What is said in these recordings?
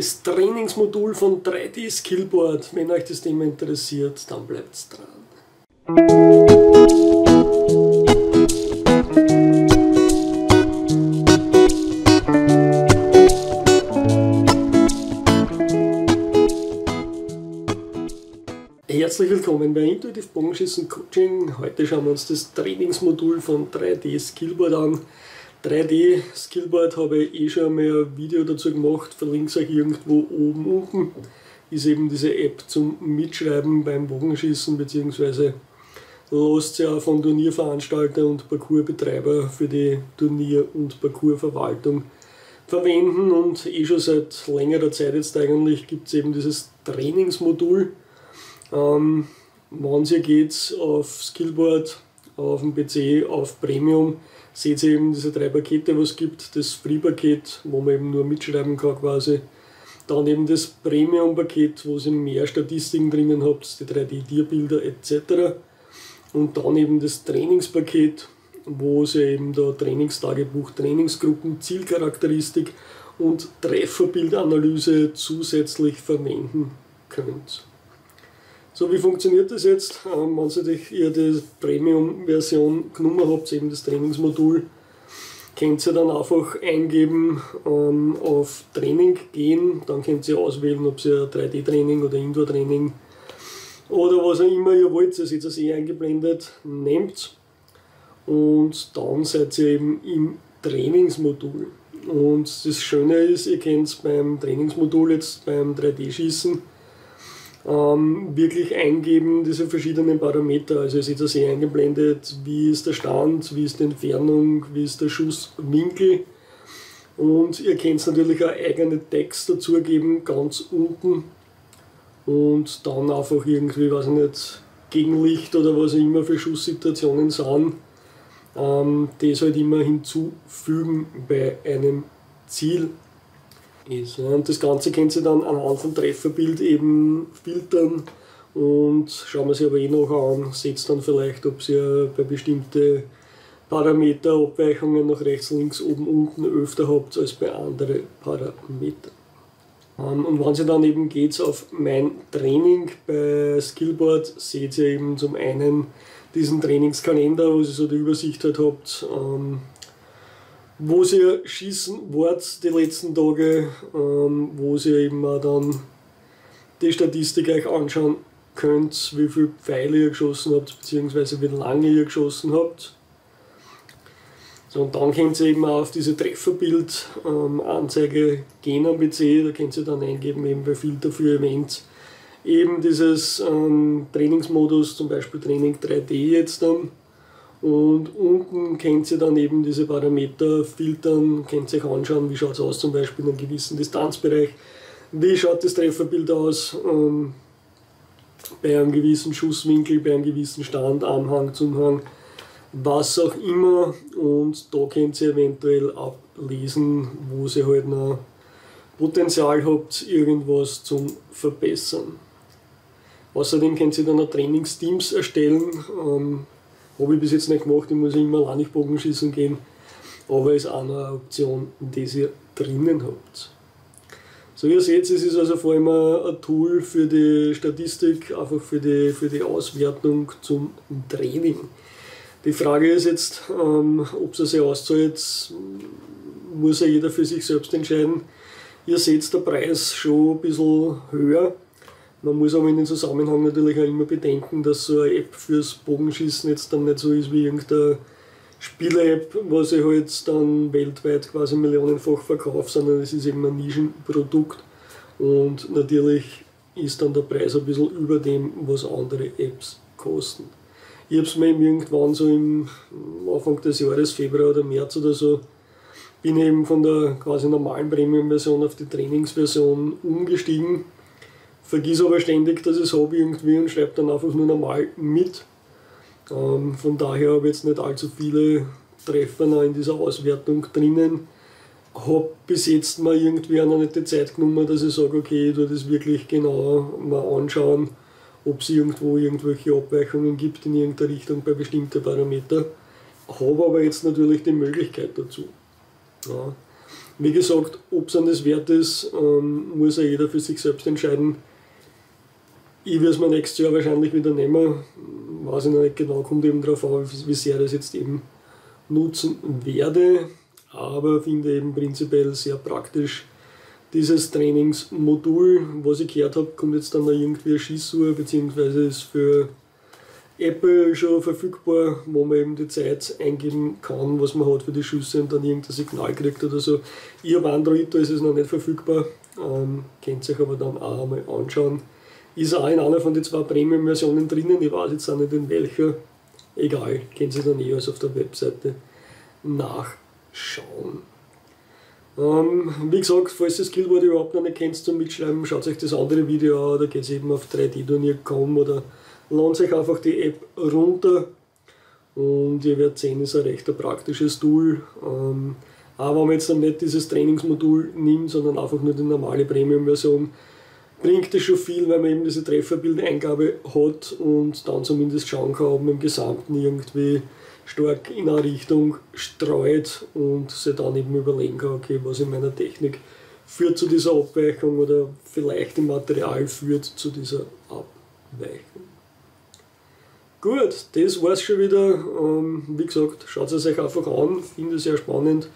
das Trainingsmodul von 3D Skillboard. Wenn euch das Thema interessiert, dann bleibt dran. Herzlich willkommen bei Intuitive Bogenschießen Coaching. Heute schauen wir uns das Trainingsmodul von 3D Skillboard an. 3D Skillboard habe ich eh schon mal ein Video dazu gemacht, verlinke es euch irgendwo oben unten. Ist eben diese App zum Mitschreiben beim Bogenschießen bzw. lasst ja von Turnierveranstalter und Parcoursbetreiber für die Turnier- und Parcoursverwaltung verwenden und eh schon seit längerer Zeit jetzt eigentlich gibt es eben dieses Trainingsmodul. Ähm, wenn ihr geht auf Skillboard, auf dem PC, auf Premium, seht ihr eben diese drei Pakete, was es gibt. Das Free-Paket, wo man eben nur mitschreiben kann quasi. Dann eben das Premium-Paket, wo ihr mehr Statistiken drinnen habt, die 3D-Tierbilder etc. Und dann eben das Trainingspaket, wo ihr eben da Trainingstagebuch, Trainingsgruppen, Zielcharakteristik und Trefferbildanalyse zusätzlich verwenden könnt. So, wie funktioniert das jetzt? Ähm, wenn ihr die Premium-Version genommen habt, eben das Trainingsmodul, könnt ihr dann einfach eingeben ähm, auf Training gehen, dann könnt ihr auswählen, ob ihr 3D-Training oder Indoor-Training oder was auch immer ihr wollt, ihr seht das eh eingeblendet, nehmt und dann seid ihr eben im Trainingsmodul. Und das Schöne ist, ihr könnt beim Trainingsmodul jetzt beim 3D-Schießen ähm, wirklich eingeben, diese verschiedenen Parameter. Also ihr seht das hier eingeblendet, wie ist der Stand, wie ist die Entfernung, wie ist der Schusswinkel. Und ihr könnt natürlich auch eigene Text dazugeben, ganz unten. Und dann einfach irgendwie, weiß ich nicht, Gegenlicht oder was immer für Schusssituationen sind, ähm, das halt immer hinzufügen bei einem Ziel ist. Und das Ganze könnt ihr dann anhand vom Trefferbild eben filtern und schauen wir sich aber eh noch an, seht dann vielleicht, ob ihr bei bestimmten Parameter Abweichungen nach rechts, links, oben, unten öfter habt als bei anderen Parametern. Ähm, und wenn ihr dann eben geht auf mein Training bei Skillboard, seht ihr eben zum einen diesen Trainingskalender, wo ihr so die Übersicht halt habt, ähm, wo sie schießen wart die letzten Tage, ähm, wo sie eben auch dann die Statistik euch anschauen könnt, wie viele Pfeile ihr geschossen habt, beziehungsweise wie lange ihr geschossen habt. So, und dann könnt ihr eben auch auf diese Trefferbild-Anzeige ähm, gehen am PC, da könnt ihr dann eingeben, eben bei Filter für Events, eben dieses ähm, Trainingsmodus, zum Beispiel Training 3D jetzt dann und unten könnt ihr dann eben diese Parameter filtern, könnt ihr euch anschauen, wie schaut es aus zum Beispiel in einem gewissen Distanzbereich, wie schaut das Trefferbild aus ähm, bei einem gewissen Schusswinkel, bei einem gewissen Stand, Anhang, Zumhang, was auch immer. Und da könnt ihr eventuell ablesen, wo ihr halt noch Potenzial habt, irgendwas zum Verbessern. Außerdem könnt ihr dann noch Trainingsteams erstellen. Ähm, habe ich bis jetzt nicht gemacht, ich muss immer allein nicht Bogenschießen gehen. Aber ist auch noch eine Option, die ihr drinnen habt. So, ihr seht, es ist also vor allem ein Tool für die Statistik, einfach für die, für die Auswertung zum Training. Die Frage ist jetzt, ähm, ob es sich auszahlt, muss ja jeder für sich selbst entscheiden. Ihr seht der Preis schon ein bisschen höher. Man muss aber in dem Zusammenhang natürlich auch immer bedenken, dass so eine App fürs Bogenschießen jetzt dann nicht so ist wie irgendeine Spiele-App, was ich halt dann weltweit quasi millionenfach verkauft, sondern es ist eben ein Nischenprodukt und natürlich ist dann der Preis ein bisschen über dem, was andere Apps kosten. Ich habe es mir irgendwann so im Anfang des Jahres, Februar oder März oder so, bin eben von der quasi normalen Premium-Version auf die Trainingsversion umgestiegen vergiss aber ständig, dass ich es habe irgendwie und schreibe dann einfach nur normal mit. Ähm, von daher habe ich jetzt nicht allzu viele Treffer noch in dieser Auswertung drinnen. Habe bis jetzt mal irgendwie auch noch nicht die Zeit genommen, dass ich sage, okay, ich tue das wirklich genau mal anschauen, ob es irgendwo irgendwelche Abweichungen gibt in irgendeiner Richtung bei bestimmten Parametern. Habe aber jetzt natürlich die Möglichkeit dazu. Ja. Wie gesagt, ob es das wert ist, ähm, muss ja jeder für sich selbst entscheiden. Ich werde es mir nächstes Jahr wahrscheinlich wieder nehmen. Weiß ich noch nicht genau, kommt eben darauf an, wie sehr das jetzt eben nutzen werde. Aber finde eben prinzipiell sehr praktisch dieses Trainingsmodul. Was ich gehört habe, kommt jetzt dann noch irgendwie eine Schießuhr, beziehungsweise ist für Apple schon verfügbar, wo man eben die Zeit eingeben kann, was man hat für die Schüsse und dann irgendein Signal kriegt oder so. Ich habe Android, da ist es noch nicht verfügbar. Ähm, könnt ihr euch aber dann auch einmal anschauen. Ist auch in einer von den zwei Premium-Versionen drinnen, ich weiß jetzt auch nicht in welcher. Egal, könnt ihr dann eh auf der Webseite nachschauen. Ähm, wie gesagt, falls ihr Skillboard überhaupt noch nicht kennt zum Mitschreiben, schaut euch das andere Video an, da geht es eben auf 3D-Turnier.com oder ladet euch einfach die App runter und ihr werdet sehen, ist ein recht praktisches Tool. Ähm, auch wenn man jetzt dann nicht dieses Trainingsmodul nimmt, sondern einfach nur die normale Premium-Version, bringt es schon viel, weil man eben diese Trefferbildeingabe hat und dann zumindest schauen kann, ob man im Gesamten irgendwie stark in eine Richtung streut und sich dann eben überlegen kann, okay, was in meiner Technik führt zu dieser Abweichung oder vielleicht im Material führt zu dieser Abweichung. Gut, das war's schon wieder. Ähm, wie gesagt, schaut es euch einfach an, finde es sehr spannend.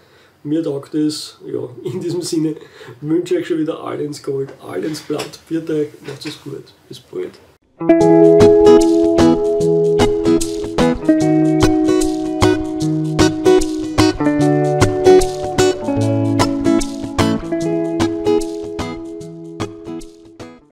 Mir taugt es. Ja, in diesem Sinne wünsche ich euch schon wieder all ins Gold, all ins Blatt. Viert euch, macht es gut. Bis bald.